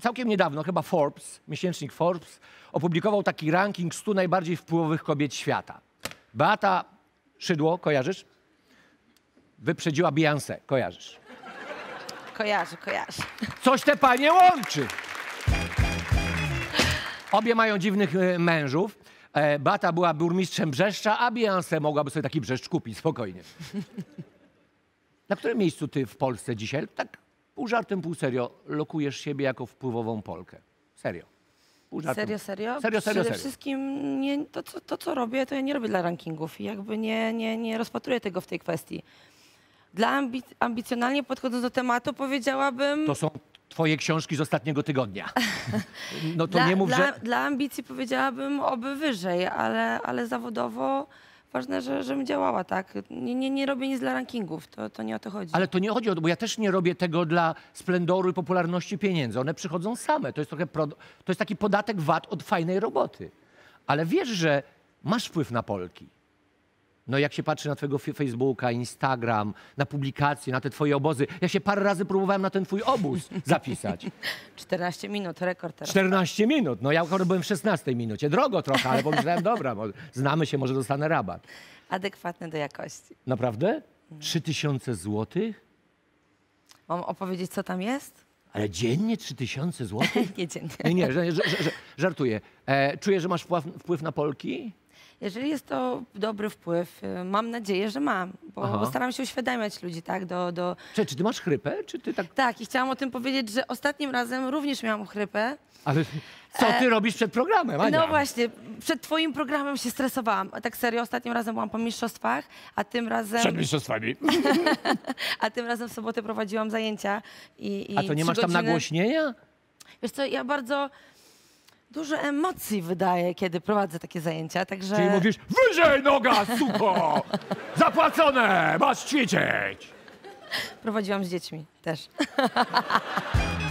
całkiem niedawno, chyba Forbes, miesięcznik Forbes, opublikował taki ranking 100 najbardziej wpływowych kobiet świata. Beata Szydło, kojarzysz? Wyprzedziła Beyoncé, kojarzysz. Kojarzę, kojarzę. Coś te panie łączy. Obie mają dziwnych e, mężów. E, Beata była burmistrzem Brzeszcza, a Beyoncé mogłaby sobie taki Brzeszcz kupić spokojnie. Na którym miejscu ty w Polsce dzisiaj, tak pół żartem, pół serio, lokujesz siebie jako wpływową Polkę? Serio. Pół żartem. Serio, serio? Serio, serio, Przede serio. wszystkim nie, to, co, to, co robię, to ja nie robię dla rankingów i jakby nie, nie, nie rozpatruję tego w tej kwestii. Dla ambi ambicjonalnie podchodząc do tematu powiedziałabym... To są twoje książki z ostatniego tygodnia. No to dla, nie mów, dla, że... dla ambicji powiedziałabym oby wyżej, ale, ale zawodowo ważne, że, żebym działała, tak? Nie, nie, nie robię nic dla rankingów, to, to nie o to chodzi. Ale to nie chodzi o to, bo ja też nie robię tego dla splendoru i popularności pieniędzy. One przychodzą same. To jest trochę to jest taki podatek VAT od fajnej roboty. Ale wiesz, że masz wpływ na Polki. No jak się patrzy na twojego Facebooka, Instagram, na publikacje, na te twoje obozy. Ja się parę razy próbowałem na ten twój obóz zapisać. 14 minut, rekord teraz. 14 minut. No ja akurat byłem w 16 minucie. Drogo trochę, ale pomyślałem, dobra, znamy się, może dostanę rabat. Adekwatny do jakości. Naprawdę? 3000 złotych? Mam opowiedzieć, co tam jest? Ale dziennie 3000 złotych? Nie dziennie. Nie, nie, żartuję. E, czuję, że masz wpływ na Polki? Jeżeli jest to dobry wpływ, y, mam nadzieję, że mam, bo, bo staram się uświadamiać ludzi, tak, do, do... Czy, czy ty masz chrypę? Czy ty tak... Tak, i chciałam o tym powiedzieć, że ostatnim razem również miałam chrypę. Ale co ty robisz przed programem, Ania? No właśnie, przed twoim programem się stresowałam. Tak serio, ostatnim razem byłam po mistrzostwach, a tym razem, Przed mistrzostwami. a tym razem w sobotę prowadziłam zajęcia i, i A to nie masz tam godziny... nagłośnienia? Wiesz co, ja bardzo dużo emocji wydaję, kiedy prowadzę takie zajęcia, także... Czyli mówisz, wyżej noga, suko! Zapłacone! Masz ćwiczyć! Prowadziłam z dziećmi też.